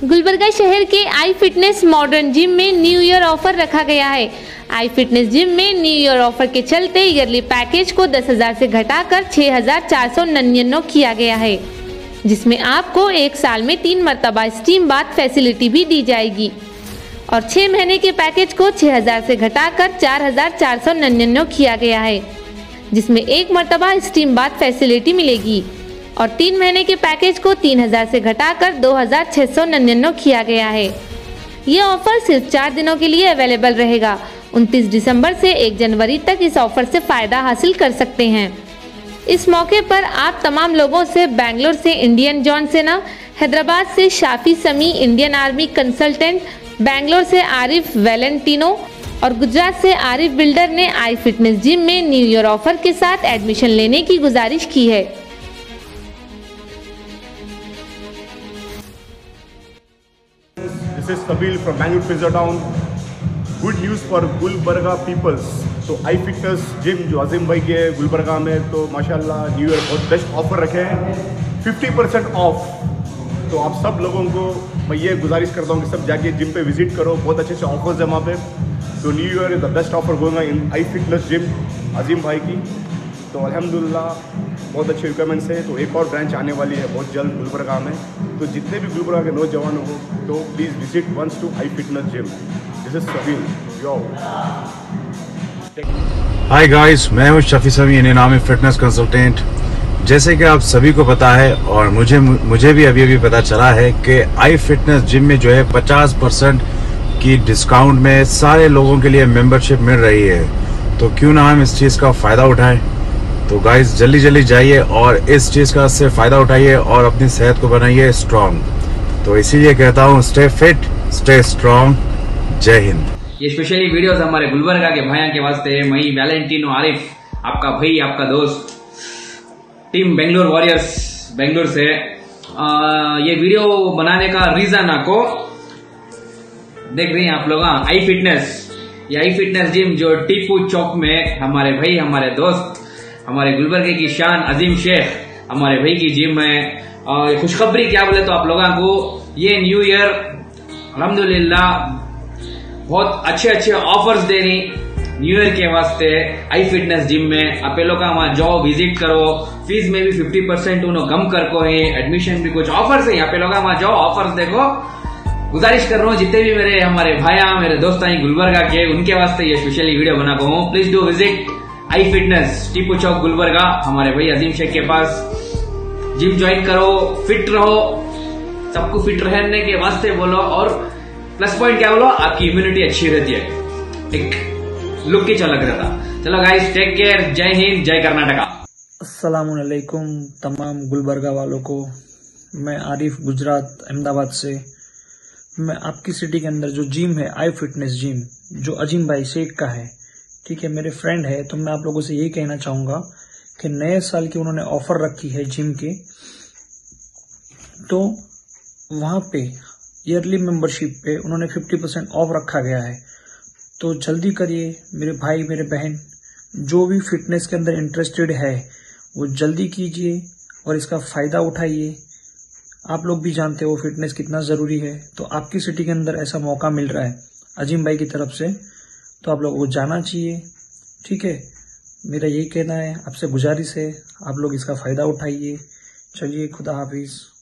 गुलबर्गा शहर के I fitness modern gym में न्यू ईयर ऑफ़र रखा गया है। आई फिटनेस जिम में न्यू ईयर ऑफ़र के चलते ईयरली पैकेज को दस हज़ार से घटाकर छह हज़ार चार सौ नन्यानवे किया गया है, जिसमें आपको एक साल में तीन मरतबा स्टीम बाथ फैसिलिटी भी दी जाएगी। और छह महीने के पैकेज को छह हज़ार से घटाकर चार हज़ार चार सौ नन्यानवे किया गया है, जिसमें एक मरतबा स्टीम बाथ फैसिलिटी मिलेगी। और तीन महीने के पैकेज को तीन हज़ार से घटाकर दो हज़ार किया गया है। ये ऑफ़र सिर्फ़ चार दिनों के लिए अवेलेबल रहेगा। 29 दिसंबर से 1 जनवरी तक इस ऑफ़र से फ़ायदा हासिल कर सकते हैं। इस मौके पर आप तमाम लोगों से बैंगलोर से इंडियन जॉन सेना, हैदराबाद से Shafi Sami Indian army consultant, Bangalore से आरिफ वेलेंटिनो और गुजरात से आरिफ बिल्डर ने आई फिटनेस जिम में न्यू ईयर ऑफ़र के साथ एडमिशन लेने की गुजारिश की है। This is Sabil from Bangalore Pizza Town. Good news for Gulbarga peoples तो आई फिटनेस जिम जो अजीम भाई के है गुलबर्गा में तो माशाल्लाह न्यू ईयर बहुत बेस्ट ऑफ़र रखे हैं। 50 परसेंट ऑफ़ तो आप सब लोगों को मैं ये गुजारिश करता हूँ कि सब जाके जिम पे विज़िट करो। बहुत अच्छे अच्छे ऑफर्स है वहाँ पे। तो new year is the best offer going in I fitness gym Azeem भाई की। तो अल्हम्दुलिल्लाह बहुत अच्छे रिक्वायरमेंट्स है। तो एक और ब्रांच आने वाली है बहुत जल्द गुलबर्गा में। तो जितने भी गुलबर्गा के नौजवान हो तो please visit once to I fitness gym this is सभी यो हाय गाइस मैं हूँ Shafi Sami Indian army fitness consultant जैसे कि आप सभी को पता है और मुझे मुझे भी अभी अभी पता चला है कि आई फिटनेस जिम में जो है 50 परसेंट की डिस्काउंट में सारे लोगों के लिए मेंबरशिप मिल रही है। तो क्यों ना हम इस चीज़ का फ़ायदा उठाएँ? तो गाइस जल्दी जल्दी जाइए और इस चीज़ का से फ़ायदा उठाइए और अपनी सेहत को बनाइए स्ट्रांग तो इसीलिए कहता हूँ स्टे फिट स्टे स्ट्रांग जय हिंद। ये स्पेशली वीडियोस हमारे गुलबर्गा के भाइयों के वास्ते है। मई वैलेंटिनो आरिफ आपका भाई आपका दोस्त टीम बेंगलोर वॉरियर्स बेंगलोर से। आ, ये वीडियो बनाने का रीजन आपको देख रहे हैं आप लोग आई फिटनेस। ये आई फिटनेस जिम जो टीपू चौक में हमारे भाई हमारे दोस्त हमारे गुलबर्गे की शान अजीम शेख, हमारे भाई की जिम है और खुशखबरी क्या बोले तो आप लोगों को, ये न्यू ईयर अलहमदुल्ला बहुत अच्छे अच्छे ऑफर्स दे रही न्यू ईयर के वास्ते आई फिटनेस जिम में, आप लोग जाओ विज़िट करो फ़ीस में भी 50 परसेंट उन्होंने कम कर को है एडमिशन भी कुछ ऑफर्स है यहाँ पे लोग वहाँ जाओ ऑफर्स देखो। गुजारिश कर रहा हूँ, जितने भी मेरे हमारे भाया मेरे दोस्त हैं, गुलबर्गा के, उनके वास्ते ये स्पेशली वीडियो बना को हूँ। Please do visit I fitness, Tipu Chowk, Gulbarga, हमारे भाई अजीम शेख के पास। जिम ज्वाइन करो, फिट रहो, सबको फिट रहने के वास्ते बोलो और प्लस पॉइंट क्या बोलो? आपकी इम्यूनिटी अच्छी रहती है। एक लुक ही अलग रहता। चलो गाइस टेक केयर जय हिंद, जय कर्नाटका। असलकुम तमाम गुलबर्गा वालों को। मैं आरिफ, गुजरात, अहमदाबाद से। मैं आपकी सिटी के अंदर जो जिम है, आई फिटनेस जिम जो अजीम भाई शेख का है ठीक है, मेरे फ्रेंड है तो मैं आप लोगों से यही कहना चाहूँगा कि नए साल की उन्होंने ऑफ़र रखी है जिम के तो वहाँ पे ईयरली मेंबरशिप पे उन्होंने 50 परसेंट ऑफ़ रखा गया है। तो जल्दी करिए, मेरे भाई, मेरे बहन, जो भी फिटनेस के अंदर इंटरेस्टेड है, वो जल्दी कीजिए और इसका फ़ायदा उठाइए। आप लोग भी जानते हो फिटनेस कितना ज़रूरी है तो आपकी सिटी के अंदर ऐसा मौका मिल रहा है, अजीम भाई की तरफ़ से। तो आप लोगों को जाना चाहिए। ठीक है? मेरा यही कहना है, आपसे गुजारिश है। आप लोग इसका फ़ायदा उठाइए। चलिए, खुदा हाफिज़।